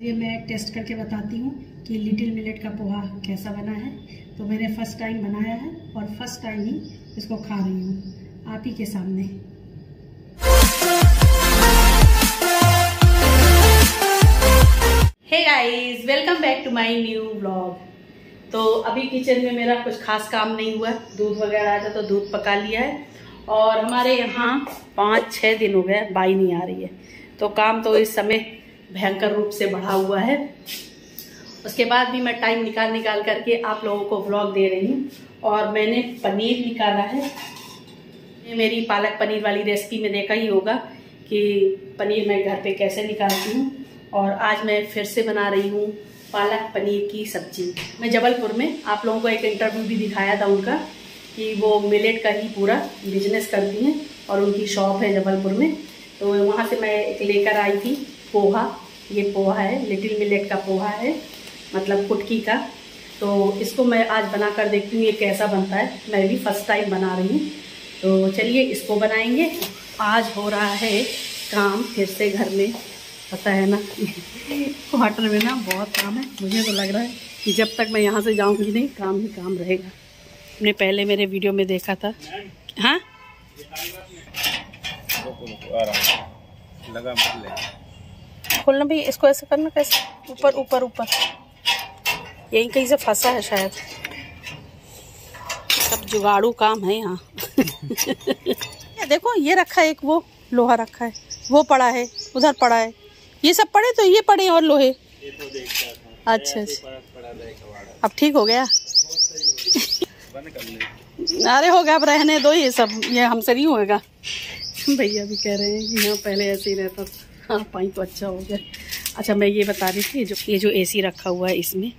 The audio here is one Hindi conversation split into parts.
ये मैं टेस्ट करके बताती हूँ कि लिटिल मिलेट का पोहा कैसा बना है। तो मैंने फ़र्स्ट टाइम बनाया है और फ़र्स्ट टाइम ही इसको खा रही हूँ। आप ही के सामने। Hey guys welcome back to my new vlog तो अभी किचन में मेरा कुछ खास काम नहीं हुआ। दूध वगैरह आया था तो दूध पका लिया है। और हमारे यहाँ पाँच छः दिन हो गए, बाई नहीं आ रही है। तो काम तो इस समय भयंकर रूप से बढ़ा हुआ है। उसके बाद भी मैं टाइम निकाल निकाल करके आप लोगों को ब्लॉग दे रही हूँ। और मैंने पनीर निकाला है। मेरी पालक पनीर वाली रेसिपी में देखा ही होगा कि पनीर मैं घर पे कैसे निकालती हूँ। और आज मैं फिर से बना रही हूँ पालक पनीर की सब्ज़ी। मैं जबलपुर में आप लोगों को एक इंटरव्यू भी दिखाया था उनका कि वो मिलेट का ही पूरा बिज़नेस करती हैं और उनकी शॉप है जबलपुर में। तो वहाँ से मैं एक लेकर आई थी। पोहा, ये पोहा है, लिटिल मिलेट का पोहा है मतलब कुटकी का। तो इसको मैं आज बना कर देखती हूँ ये कैसा बनता है। मैं भी फ़र्स्ट टाइम बना रही हूँ। तो चलिए इसको बनाएँगे। आज हो रहा है काम फिर से घर में। पता है ना क्वार्टर में ना बहुत काम है। मुझे तो लग रहा है कि जब तक मैं यहाँ से जाऊँगी नहीं, काम ही काम रहेगा। हमने पहले मेरे वीडियो में देखा था। हाँ? लगा खोलना भी इसको ऐसे करना कैसे? ऊपर ऊपर ऊपर। यही कहीं से फंसा है शायद। सब जुगाड़ू काम है यहाँ। देखो, ये रखा है एक, वो लोहा रखा है, वो पड़ा है, उधर पड़ा है। ये सब पड़े तो ये पड़े और लोहे। अच्छा अच्छा। अब ठीक हो गया। अरे हो गया, अब रहने दो ये सब, ये हमसे नहीं होएगा। भैया भी कह रहे हैं कि यहाँ पहले ऐसे ही रहता था। हाँ पाई तो अच्छा हो गया। अच्छा मैं ये बता रही थी, जो ये जो एसी रखा हुआ है इसमें,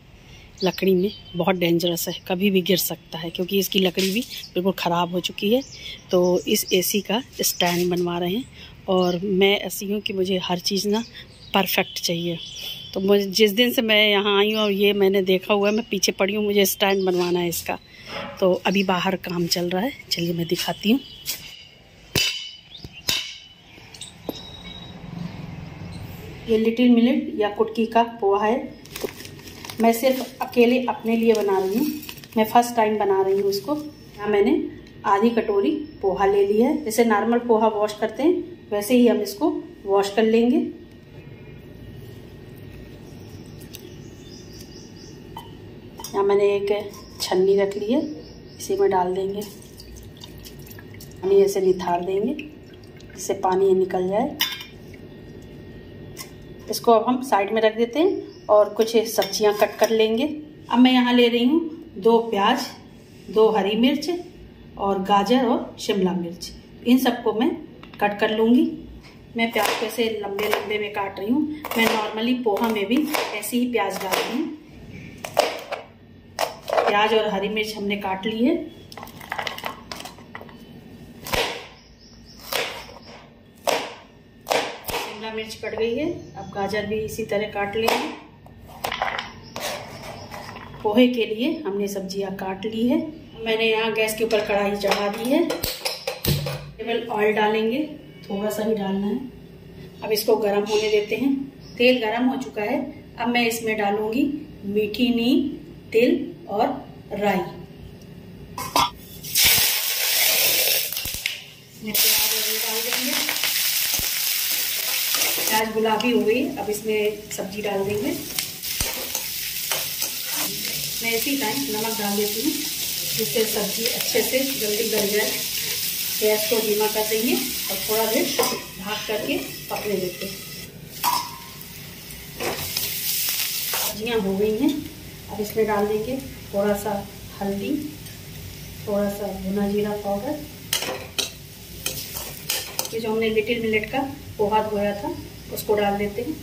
लकड़ी में, बहुत डेंजरस है, कभी भी गिर सकता है, क्योंकि इसकी लकड़ी भी बिल्कुल ख़राब हो चुकी है। तो इस एसी का स्टैंड बनवा रहे हैं, और मैं ऐसी हूँ कि मुझे हर चीज़ ना परफेक्ट चाहिए। तो मुझे, जिस दिन से मैं यहाँ आई हूँ, और ये मैंने देखा हुआ है, मैं पीछे पड़ी हूँ, मुझे स्टैंड बनवाना है इसका। तो अभी बाहर काम चल रहा है, चलिए मैं दिखाती हूँ। ये लिटिल मिलेट या कुटकी का पोहा है। मैं सिर्फ़ अकेले अपने लिए बना रही हूँ। मैं फ़र्स्ट टाइम बना रही हूँ इसको। यहाँ मैंने आधी कटोरी पोहा ले लिया है। जैसे नॉर्मल पोहा वॉश करते हैं। वैसे ही हम इसको वॉश कर लेंगे। यहाँ मैंने एक छन्नी रख ली है। इसी में डाल देंगे। पानी ऐसे निथार देंगे। इससे पानी निकल जाए। इसको अब हम साइड में रख देते हैं और कुछ सब्ज़ियाँ कट कर लेंगे। अब मैं यहाँ ले रही हूँ दो प्याज, दो हरी मिर्च और गाजर और शिमला मिर्च। इन सबको मैं कट कर लूँगी। मैं प्याज को ऐसे लंबे लंबे में काट रही हूँ। मैं नॉर्मली पोहा में भी ऐसे ही प्याज डालती हूँ। प्याज और हरी मिर्च हमने काट ली है। शिमला मिर्च कट गई है। अब गाजर भी इसी तरह काट लेंगे। पोहे के लिए हमने सब्ज़ियाँ काट ली है। मैंने यहाँ गैस के ऊपर कढ़ाई चढ़ा दी है। केवल ऑयल डालेंगे, थोड़ा सा ही डालना है। अब इसको गर्म होने देते हैं। तेल गर्म हो चुका है। अब मैं इसमें डालूँगी मीठी नीम, तिल और राई। प्याज डाल देंगे। प्याज गुलाबी हो गई। अब इसमें सब्ज़ी डाल देंगे। मैं इसी टाइम नमक डाल देती हूँ, जिससे सब्ज़ी अच्छे से जल्दी गल जाए। गैस को धीमा कर देंगे और थोड़ा देर ढाक करके पकने देते सब्ज़ियाँ हो गई हैं। अब इसमें डाल देंगे थोड़ा सा हल्दी थोड़ा सा भुना जीरा पाउडर। ये जो हमने लिटिल मिलेट का पोहा धोया था उसको डाल देते हैं।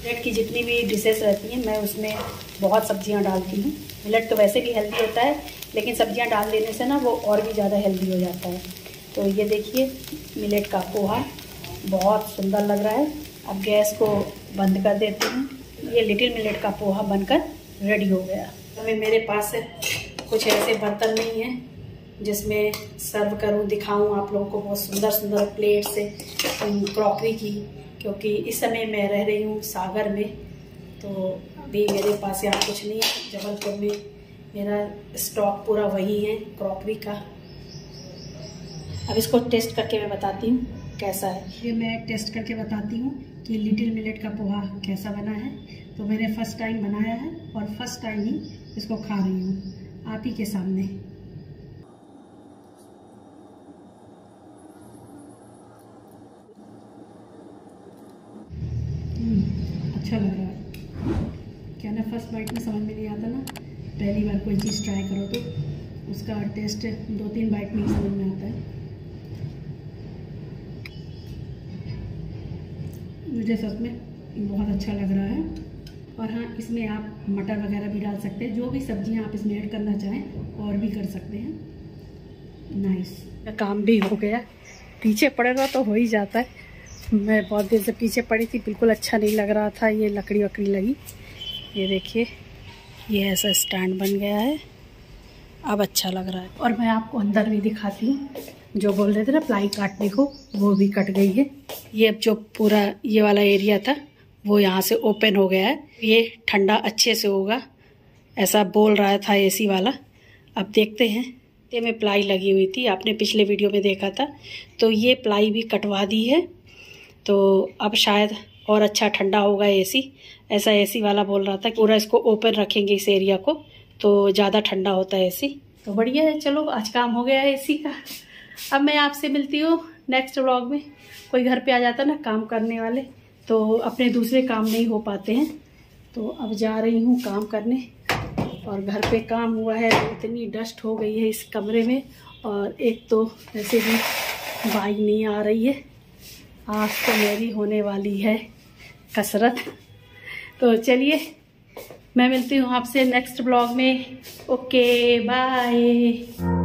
मिलेट की जितनी भी डिशेस रहती हैं, मैं उसमें बहुत सब्ज़ियाँ डालती हूँ। मिलेट तो वैसे भी हेल्दी होता है, लेकिन सब्ज़ियाँ डाल देने से ना वो और भी ज़्यादा हेल्दी हो जाता है। तो ये देखिए मिलेट का पोहा बहुत सुंदर लग रहा है। अब गैस को बंद कर देते हैं। ये लिटिल मिलेट का पोहा बनकर रेडी हो गया। अभी मेरे पास कुछ ऐसे बर्तन नहीं है जिसमें सर्व करूँ, दिखाऊँ आप लोगों को बहुत सुंदर सुंदर प्लेट से क्रॉकरी की, क्योंकि इस समय मैं रह रही हूँ सागर में तो अभी मेरे पास यहाँ कुछ नहीं है। जबलपुर में मेरा स्टॉक पूरा वही है क्रॉकरी का। अब इसको टेस्ट करके मैं बताती हूँ कैसा है। ये मैं टेस्ट करके बताती हूँ कि लिटिल मिलेट का पोहा कैसा बना है। तो मैंने फ़र्स्ट टाइम बनाया है और फ़र्स्ट टाइम ही इसको खा रही हूँ। आप ही के सामने। अच्छा लग रहा है। क्या ना फ़र्स्ट बाइट में समझ में नहीं आता ना। पहली बार कोई चीज़ ट्राई करो तो उसका टेस्ट दो तीन बाइट में ही समझ में आता है। मुझे सच में बहुत अच्छा लग रहा है। और हाँ इसमें आप मटर वगैरह भी डाल सकते हैं, जो भी सब्ज़ियाँ आप इसमें ऐड करना चाहें और भी कर सकते हैं। नाइस काम भी हो गया। पीछे पड़ेगा तो हो ही जाता है। मैं बहुत देर से पीछे पड़ी थी, बिल्कुल अच्छा नहीं लग रहा था, ये लकड़ी वकड़ी लगी। ये देखिए, ये ऐसा स्टैंड बन गया है। अब अच्छा लग रहा है। और मैं आपको अंदर भी दिखाती हूँ। जो बोल रहे थे ना, प्लाई काटने को, वो भी कट गई है। ये अब जो पूरा ये वाला एरिया था वो यहाँ से ओपन हो गया है। ये ठंडा अच्छे से होगा। ऐसा बोल रहा था एसी वाला। अब देखते हैं। ते में प्लाई लगी हुई थी। आपने पिछले वीडियो में देखा था। तो ये प्लाई भी कटवा दी है। तो अब शायद और अच्छा ठंडा होगा एसी ऐसा एसी वाला बोल रहा था पूरा इसको ओपन रखेंगे इस एरिया को। तो ज़्यादा ठंडा होता है एसी तो बढ़िया है। चलो, आज काम हो गया है एसी का। अब मैं आपसे मिलती हूँ नेक्स्ट व्लॉग में। कोई घर पे आ जाता ना, काम करने वाले। तो अपने दूसरे काम नहीं हो पाते हैं। तो अब जा रही हूँ काम करने और घर पे काम हुआ है इतनी डस्ट हो गई है इस कमरे में और एक तो ऐसे भी बाइक नहीं आ रही है। आज तो मेरी होने वाली है, कसरत। तो चलिए, मैं मिलती हूँ आपसे नेक्स्ट ब्लॉग में। Okay, bye.